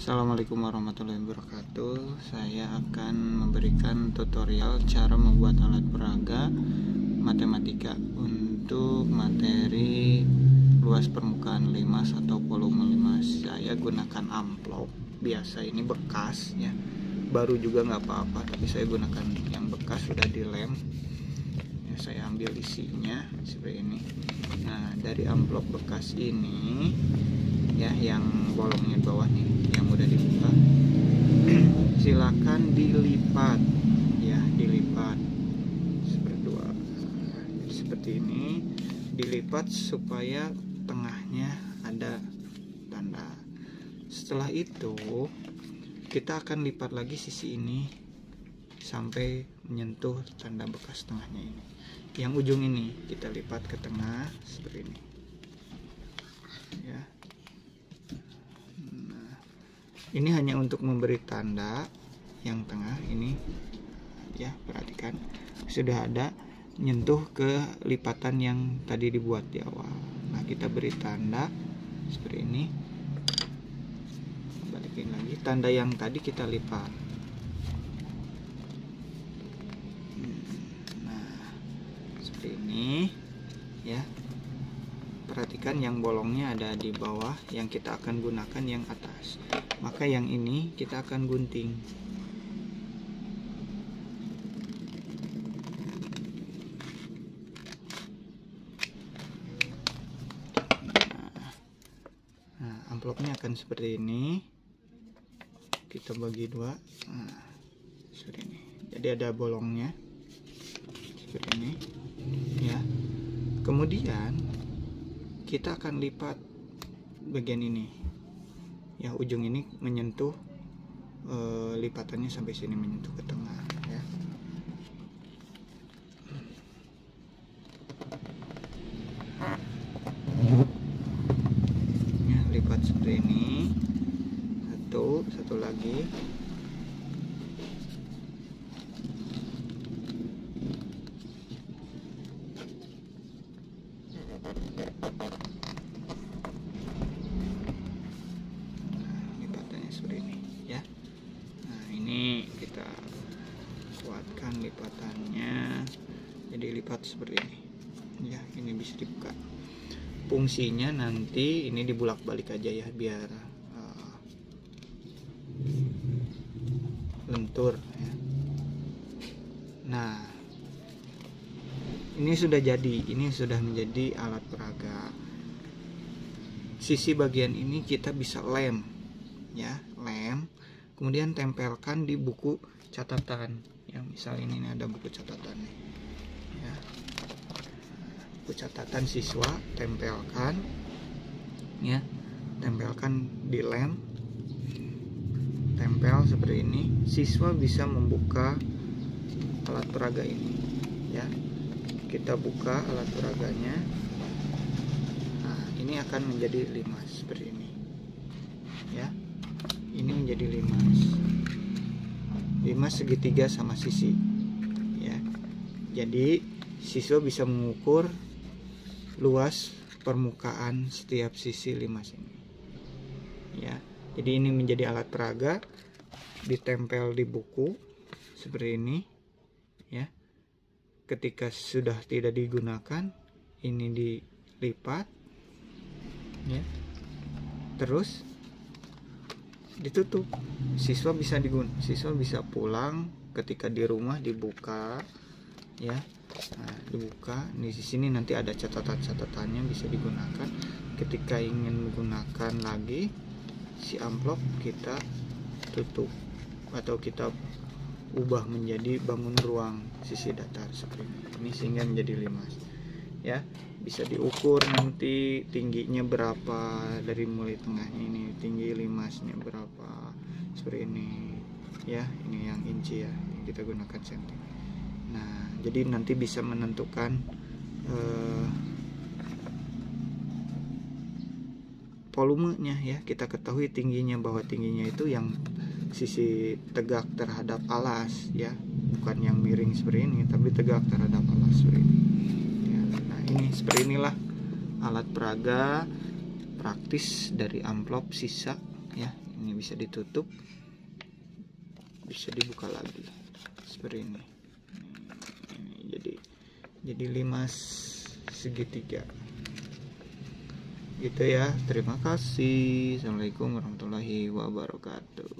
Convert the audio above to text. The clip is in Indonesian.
Assalamualaikum warahmatullahi wabarakatuh. Saya akan memberikan tutorial cara membuat alat peraga matematika Untuk materi luas permukaan 5 atau volume 5 Saya gunakan amplop. Biasa ini bekas ya. Baru juga nggak apa-apa Tapi saya gunakan yang bekas sudah dilem. Ya, Saya ambil isinya seperti ini. Nah dari amplop bekas ini ya yang bolongnya bawah nih yang udah dibuka silakan dilipat. Ya dilipat. Berdua. Seperti ini. Dilipat supaya tengahnya ada tanda. Setelah itu kita akan lipat lagi sisi ini sampai menyentuh tanda bekas tengahnya ini. Yang ujung ini kita lipat ke tengah seperti ini. Ya. Ini hanya untuk memberi tanda yang tengah ini. Ya perhatikan. Sudah ada nyentuh ke lipatan yang tadi dibuat di awal. Nah kita beri tanda seperti ini. Balikin lagi. Tanda yang tadi kita lipat. Nah seperti ini. Ya. Perhatikan yang bolongnya ada di bawah yang kita akan gunakan yang atas. Maka yang ini kita akan gunting nah, nah amplopnya akan seperti ini. Kita bagi dua. Nah, seperti ini. Jadi ada bolongnya. Seperti ini. Ya. Kemudian kita akan lipat bagian ini. Ya ujung ini menyentuh e, lipatannya sampai sini menyentuh ke tengah ya ya lipat seperti ini. Satu satu lagi. Seperti ini ya. Nah ini kita kuatkan lipatannya. Jadi lipat seperti ini. Ya ini bisa dibuka fungsinya nanti ini dibulak balik aja ya biar uh, lentur ya. nah ini sudah jadi ini sudah menjadi alat peraga. Sisi bagian ini kita bisa lem ya lem. Kemudian tempelkan di buku catatan. Yang misal ini, ada buku catatan nih. ya buku catatan siswa tempelkan ya tempelkan di lem. Tempel seperti ini siswa bisa membuka alat peraga ini ya. Kita buka alat peraganya. Nah ini akan menjadi lima seperti ini ya. Ini menjadi limas. Limas segitiga sama sisi ya. Jadi siswa bisa mengukur luas permukaan setiap sisi limas ini ya jadi ini menjadi alat peraga ditempel di buku seperti ini ya. Ketika sudah tidak digunakan ini dilipat ya. Terus ditutup. Siswa bisa digun siswa bisa pulang ketika di rumah dibuka ya. Nah, dibuka. Di sini nanti ada catatan-catatannya bisa digunakan. Ketika ingin menggunakan lagi si amplop kita tutup atau kita ubah menjadi bangun ruang sisi datar seperti ini, ini sehingga menjadi limas ya. Bisa diukur nanti tingginya berapa dari mulai tengahnya ini tinggi limasnya berapa seperti ini ya. Ini yang inci ya kita gunakan senti. Nah jadi nanti bisa menentukan eh, volumenya ya. Kita ketahui tingginya bahwa tingginya itu yang sisi tegak terhadap alas ya. Bukan yang miring seperti ini tapi tegak terhadap alas seperti ini. Ini seperti inilah alat peraga praktis dari amplop sisa ya. Ini bisa ditutup bisa dibuka lagi seperti ini jadi jadi lima segitiga. Gitu ya. Terima kasih. Assalamualaikum warahmatullahi wabarakatuh